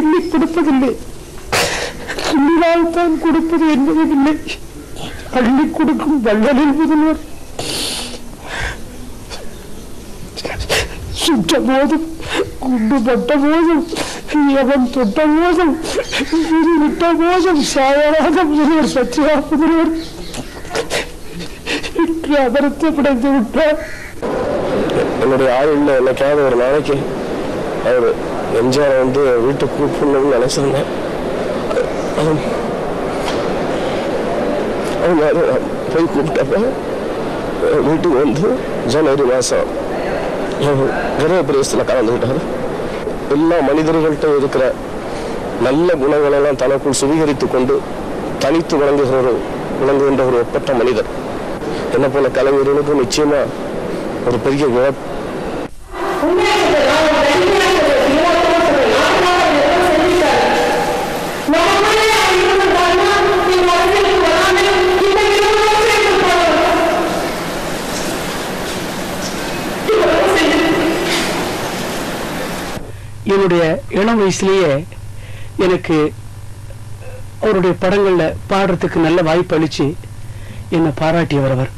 சொல்லி கொடுப்பதில்லை. சொல்லினால் தான் கொடுப்பது என்பதும் இல்லை அள்ளி கொடுக்கும் வள்ளலில் முதல்வர். சுட்ட போதும் குண்டு பட்ட போதும் எவன் தொட்ட போதும் விட்ட போதும் சாயராத முதல்வர் சச்சியா முதல்வர். இன்று அபரத்தப்படைந்து விட்டார். என்னுடைய ஆயுள்ல என்னைக்காவது ஒரு நாளைக்கு அவர் எம்ஜிஆர் வந்து வீட்டுக்கு கூப்பிடணும்னு நினைச்சிருந்தேன். அவங்க அதை நான் போய் கூப்பிட்டப்ப வீட்டுக்கு வந்து ஜனவரி மாதம் கிரக பிரவேசத்தில் கலந்துக்கிட்டாரு. எல்லா மனிதர்கள்ட்ட இருக்கிற நல்ல குணங்களெல்லாம் தனக்குள் சுவீகரித்து கொண்டு தனித்து விளங்குகிற ஒரு விளங்குகின்ற ஒரு ஒப்பற்ற மனிதர். என்ன போல கலைஞர்களுக்கும் நிச்சயமாக ஒரு பெரிய இழப்பு. என்னுடைய இளம் வயசுலேயே எனக்கு அவருடைய படங்களில் பாடுறதுக்கு நல்ல வாய்ப்பு அளிச்சு என்னை பாராட்டியவர் அவர்.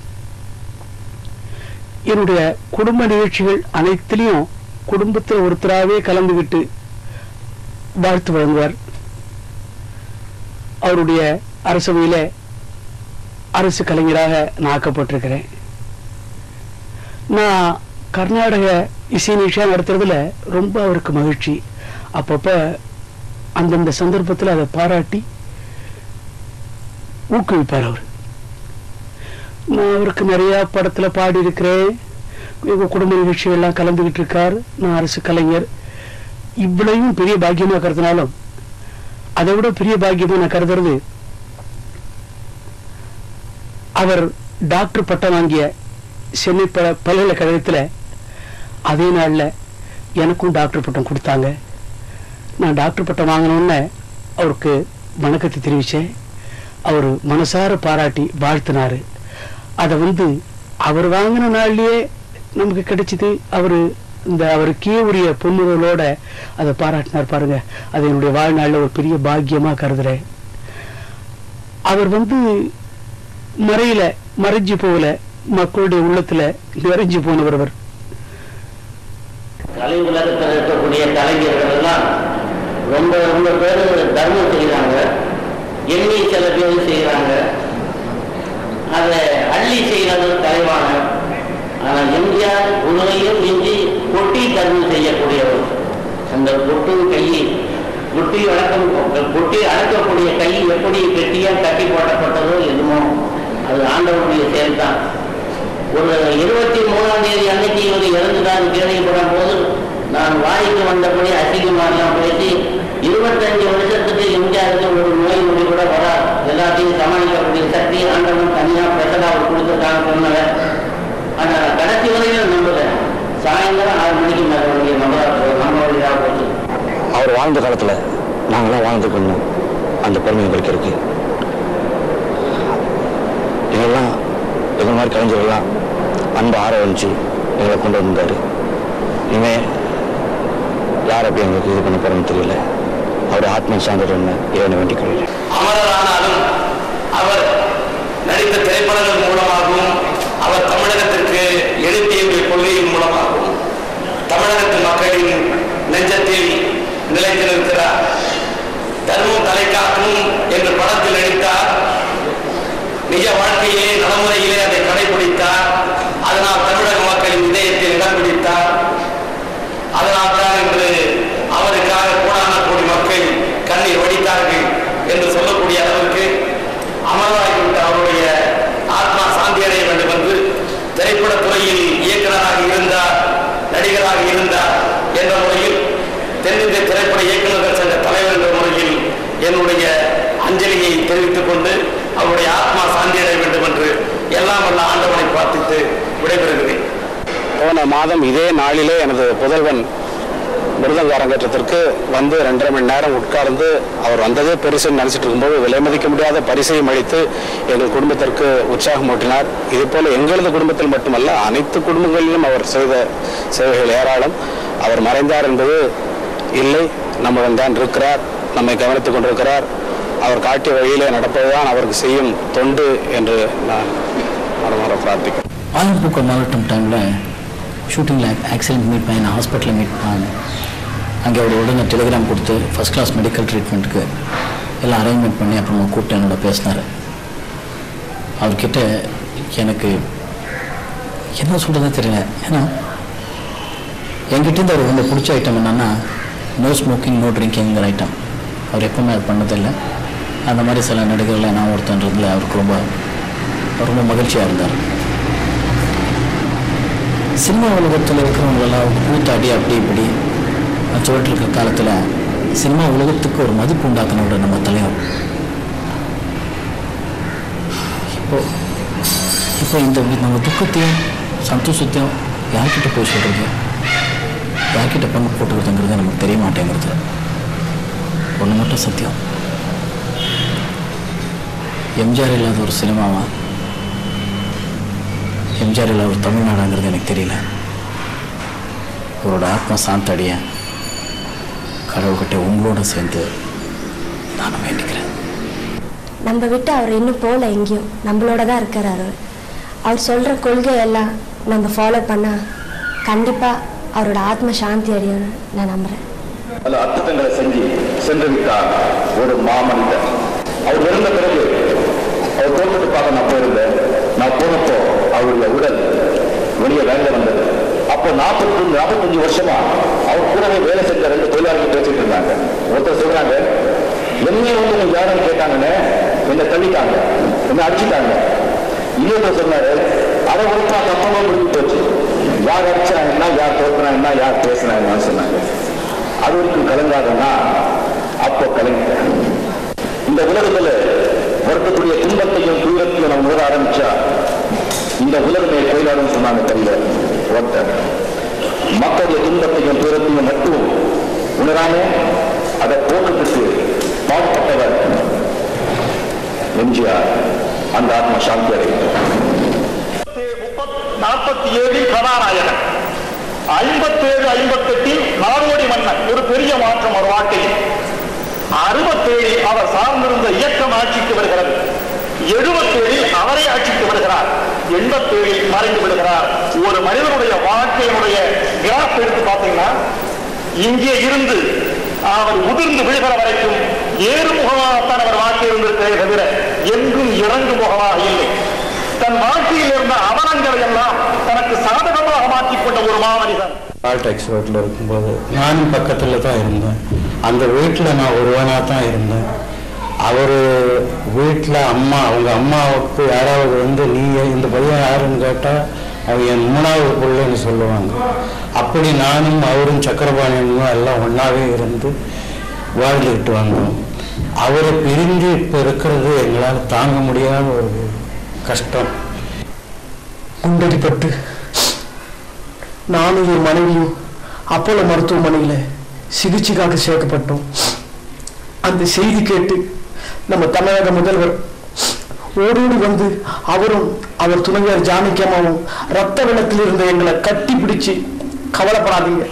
என்னுடைய குடும்ப நிகழ்ச்சிகள் அனைத்திலையும் குடும்பத்தில் ஒருத்தராகவே கலந்துகிட்டு வாழ்த்து வழங்குவார். அவருடைய அரசவையில் அரசு கலைஞராக நான் ஆக்கப்பட்டிருக்கிறேன். நான் கர்நாடக இசை நிகழ்ச்சியாக நடத்துறதுல ரொம்ப அவருக்கு மகிழ்ச்சி. அப்பப்ப அந்தந்த சந்தர்ப்பத்தில் அதை பாராட்டி ஊக்குவிப்பார் அவர். நான் அவருக்கு நிறையா படத்தில் பாடி எங்கள் எங்க குடும்ப நிகழ்ச்சிகள்லாம் கலந்துக்கிட்டு இருக்கார். நான் அரசு கலைஞர். இவ்வளையும் பெரிய பாக்கியமாக கருதினாலும் அதை விட பெரிய பாக்கியமாக நான் கருதுறது அவர் டாக்டர் பட்டம் வாங்கிய சென்னை ப- பல்கலைக்கழகத்துல அதே நாளில் எனக்கும் டாக்டர் பட்டம் கொடுத்தாங்க. நான் டாக்டர் பட்டம் வாங்கினோடனே அவருக்கு வணக்கத்தை தெரிவித்தேன் அவர் மனசார பாராட்டி வாழ்த்தினார். அதை வந்து அவர் வாங்கின நாள்லேயே நமக்கு கிடைச்சிது. அவர் இந்த அவருக்கே உரிய பொண்ணுகளோட அதை பாராட்டினார் பாருங்க. அது என்னுடைய வாழ்நாளில் ஒரு பெரிய பாக்கியமாக கருதுறேன். அவர் வந்து மறையில மறைஞ்சு போகல. மக்களுடைய உள்ளத்தில் நிறைஞ்சு போனவர் அவர். கலை உலகத்தில் இருக்கக்கூடிய கலைஞர்கள் எல்லாம் ரொம்ப ரொம்ப பேர் தர்மம் செய்கிறாங்க எண்ணி சில பேர் செய்கிறாங்க அதை அள்ளி செய்கிறது தலைவான ஆனால் எம்ஜிஆர் உணவையும் மிஞ்சி கொட்டி தர்மம் செய்யக்கூடியவர். அந்த கொட்டும் கையை கொட்டி அடக்கம் குட்டி அடக்கக்கூடிய கை எப்படி கெட்டியா கட்டி போட்டப்பட்டதோ எதுமோ அது ஆண்டவருடைய செயல்தான். ஒரு இருபத்தி மூணாம் தேதி அன்னைக்கு இவர் இறந்துதான் கேள்விப்படும் போது நான் வாய்க்கு வந்தபடி அசிங்கமாரெல்லாம் பேசி இருபத்தஞ்சு வருஷத்துக்கு எம்ஜிஆருக்கு ஒரு நோய் நொடி கூட வராது. எல்லாத்தையும் சமாளிக்கக்கூடிய சக்தி ஆண்டவன் தனியா பெற்றதாக அவர் கொடுத்துருக்காங்க சொன்னவர் ஆனா கடைசி வரையிலும் நம்பல. சாயந்தரம் ஆறு மணிக்கு மேல வேண்டிய நம்பரா நம்ப இதாக போச்சு. அவர் வாழ்ந்த காலத்துல நாங்களாம் வாழ்ந்து கொண்டோம் அந்த பெருமை எங்களுக்கு இருக்கு. இந்த மாதிரி கலைஞர்கள்லாம் அன்பு ஆரம்பிச்சு எங்களை கொண்டு வந்தாரு இனிமே யார் அப்படி எங்களுக்கு இது பண்ண போறோம்னு தெரியல. அவர் ஆத்ம சாந்தர் என்ன இறைவனை வேண்டிக் கொள்கிறேன் அமரரானாலும் அவர் நடித்த திரைப்படங்கள் மூலமாகவும் அவர் தமிழகத்திற்கு எழுப்பிய கொள்கையின் மூலமாகவும் தமிழகத்து மக்களின் நெஞ்சத்தில் நிலைத்து நிற்கிறார் தர்மம் தலைக்காக்கும் என்று படத்தில் நடித்தார். நிஜ வாழ்க்கையிலே நடைமுறையிலே அதை கடைபிடித்தார் அதனால் தமிழக மக்களின் இதயத்தில் இடம் பிடித்தார் அதனால் தான் இன்று அவருக்காக கோடான கோடி மக்கள் கண்ணீர் வடித்தார்கள் என்று சொல்லக்கூடிய அளவுக்கு அமர்வாகிவிட்ட அவருடைய ஆத்மா சாந்தி அடைய வேண்டும் என்று திரைப்படத் துறையில் இயக்குநராக இருந்தார் நடிகராக இருந்தார் என்ற முறையில் தென்னிந்திய திரைப்பட இயக்குநர்கள் சங்க தலைவர் என்ற முறையில் என்னுடைய அஞ்சலியை தெரிவித்துக் கொண்டு அவருடைய ஆத்மா சாந்தி அடைய வேண்டும் என்று எல்லாம் வல்ல ஆண்டவனை பிரார்த்தித்து விடைபெறுகிறேன். போன மாதம் இதே நாளிலே எனது புதல்வன் மிருதங்க அரங்கேற்றத்திற்கு வந்து ரெண்டரை மணி நேரம் உட்கார்ந்து அவர் வந்ததே பெருசுன்னு நினைச்சிட்டு இருக்கும்போது விலை மதிக்க முடியாத பரிசையும் அளித்து எங்கள் குடும்பத்திற்கு உற்சாகம் ஊட்டினார். இது போல எங்களது குடும்பத்தில் மட்டுமல்ல அனைத்து குடும்பங்களிலும் அவர் செய்த சேவைகள் ஏராளம். அவர் மறைந்தார் என்பது இல்லை நம்முடன் தான் இருக்கிறார் நம்மை கவனித்துக் கொண்டிருக்கிறார். அவர் காட்டிய வழியிலே நடப்பதுதான் அவருக்கு செய்யும் தொண்டு என்று நான் மனமாற பிரார்த்திக்கிறேன். ஆலம்பூக்கம் மாவட்டம் டைமில் ஷூட்டிங்கில் ஆக்சிடென்ட் மீட் பண்ணி நான் ஹாஸ்பிட்டலில் மீட் பண்ணேன் அங்கே அவர் உடனே டெலிகிராம் கொடுத்து ஃபஸ்ட் கிளாஸ் மெடிக்கல் ட்ரீட்மெண்ட்டுக்கு எல்லாம் அரேஞ்ச்மெண்ட் பண்ணி அப்புறமா கூப்பிட்டு என்னோட பேசினார். அவர்கிட்ட எனக்கு என்ன சொல்கிறதுன்னு தெரியல. ஏன்னா என்கிட்டேருந்து அவருக்கு வந்து பிடிச்ச ஐட்டம் என்னென்னா நோ ஸ்மோக்கிங் நோ ட்ரிங்கிங்கிற ஐட்டம் அவர் எப்பவுமே அது பண்ணதில்லை. அந்த மாதிரி சில நடிகர்களை நான் ஒருத்தன்றதுல அவருக்கு ரொம்ப ரொம்ப மகிழ்ச்சியாக இருந்தார். சினிமா உலகத்தில் இருக்கிறவங்களெல்லாம் கூத்தாடி அப்படி இப்படி சொல்லிட்டு இருக்க காலத்தில் சினிமா உலகத்துக்கு ஒரு மதிப்பு உண்டாக்குனவர் நம்ம தலைவர். இப்போ இப்போ இந்த நம்ம துக்கத்தையும் சந்தோஷத்தையும் யார்கிட்ட போய் சொல்கிறது யார்கிட்ட பங்கு போட்டுக்கிறதுங்கிறது நமக்கு தெரிய மாட்டேங்கிறது. ஒன்று மட்டும் சத்தியம். எம்ஜிஆர் இல்லாத ஒரு சினிமாவா? எம்ஜிஆர் இல்லாத ஒரு தமிழ்நாடாங்கிறது எனக்கு தெரியல. அவரோட ஆத்மா சாந்தடிய கடவுள்கிட்ட உங்களோட சேர்ந்து நானும் வேண்டிக்கிறேன். நம்ம விட்டு அவர் இன்னும் போகல எங்கேயும். நம்மளோட தான் இருக்கார் அவர். அவர் சொல்கிற கொள்கை எல்லாம் நம்ம ஃபாலோ பண்ணால் கண்டிப்பாக அவரோட ஆத்ம சாந்தி அடையும் நான் நம்புறேன். பல அற்புதங்களை செஞ்சு சென்று விட்டார் ஒரு மாமனிதர். அவர் இருந்த பிறகு அவர் தோட்டத்தை பார்க்க நான் போயிருந்தேன். நான் போனப்போ அவருடைய உடல் வெளியே வேலை வந்தது. அப்போ நாற்பத்தி நாற்பத்தஞ்சு வருஷமா அவர் கூடவே வேலை செஞ்ச ரெண்டு தொழிலாளர்கள் பேசிட்டு இருந்தாங்க. ஒருத்தர் சொல்றாங்க என்னைய வந்து நீங்க யாருன்னு கேட்டாங்கன்னு என்னை தள்ளிட்டாங்க என்னை அடிச்சுட்டாங்க. இன்னொருத்தர் சொன்னாரு அதை ஒருத்தா தப்பமா முடிஞ்சு போச்சு. யார் அடிச்சாங்கன்னா யார் தோக்குனாங்கன்னா யார் பேசுனாங்கன்னு சொன்னாங்க. அதுவரைக்கும் கலங்காதன்னா அப்போ கலங்கிட்டேன் இந்த உலகத்துல வருத்தக்கூடிய துன்பத்தையும் தூரத்தையும் நம்ம உணர ஆரம்பிச்சா இந்த உலகமே கோயிலாடும் சொன்னாங்க தெரியல. ஒருத்தர். மக்களுடைய துன்பத்தையும் தூரத்தையும் மட்டும் உணராம அதை போக்குறதுக்கு பாடுபட்டவர் எம்ஜிஆர். அந்த ஆத்மா சாந்தி அடைகிறார் நாற்பத்தி ஏழில் கதாநாயகன் ஐம்பத்தேழு ஐம்பத்தெட்டில் நாடோடி மன்னன். ஒரு பெரிய மாற்றம் ஒரு வாழ்க்கையில். அறுபத்தேழில் அவர் சார்ந்திருந்த இயக்கம் ஆட்சிக்கு வருகிறது. எழுபத்தேழில் அவரே ஆட்சிக்கு வருகிறார். எண்பத்தேழில் மறைந்து விடுகிறார். ஒரு மனிதனுடைய வாழ்க்கையினுடைய கிராஃப் எடுத்து பார்த்தீங்கன்னா இங்கே இருந்து அவர் உதிர்ந்து விழுகிற வரைக்கும் ஏறுமுகமாகத்தான் அவர் வாழ்க்கை இருந்திருக்கிறதே தவிர எங்கும் இறங்கு முகமாக இல்லை. தன் வாழ்க்கையில் இருந்த அவலங்களை எல்லாம் தனக்கு சாதகமாக மாற்றிக் கொண்ட ஒரு மாமனிதன். ரோட்டில் இருக்கும்போது நானும் பக்கத்தில் தான் இருந்தேன். அந்த வீட்டில் நான் ஒருவனாக தான் இருந்தேன். அவர் வீட்டில் அம்மா அவங்க அம்மாவுக்கு யாராவது வந்து நீ இந்த பையன் யாருன்னு கேட்டால் அவங்க என் மூணாவது பிள்ளைன்னு சொல்லுவாங்க. அப்படி நானும் அவரும் சக்கரபாணியனும் எல்லாம் ஒன்றாவே இருந்து வாழ்ந்துக்கிட்டு வந்தோம். அவரை பிரிஞ்சு இப்போ இருக்கிறது எங்களால் தாங்க முடியாத ஒரு கஷ்டம். குண்டடிப்பட்டு நானும் என் மனைவியும் அப்போலோ மருத்துவமனையில் சிகிச்சைக்காக சேர்க்கப்பட்டோம். அந்த செய்தி கேட்டு நம்ம தமிழக முதல்வர் ஓடோடி வந்து அவரும் அவர் துணைவியார் ஜானகியம்மாவும் ரத்த வெள்ளத்தில் இருந்த எங்களை கட்டி பிடிச்சு கவலைப்படாதீங்க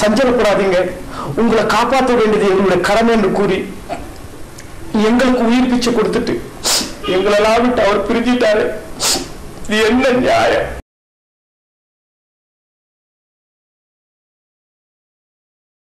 சஞ்சலப்படாதீங்க. உங்களை காப்பாற்ற வேண்டியது எங்களுடைய கடமை என்று கூறி எங்களுக்கு உயிர் பிச்சை கொடுத்துட்டு எங்களெல்லாம் விட்டு அவர் பிரிஞ்சிட்டாரு. இது என்ன நியாயம்?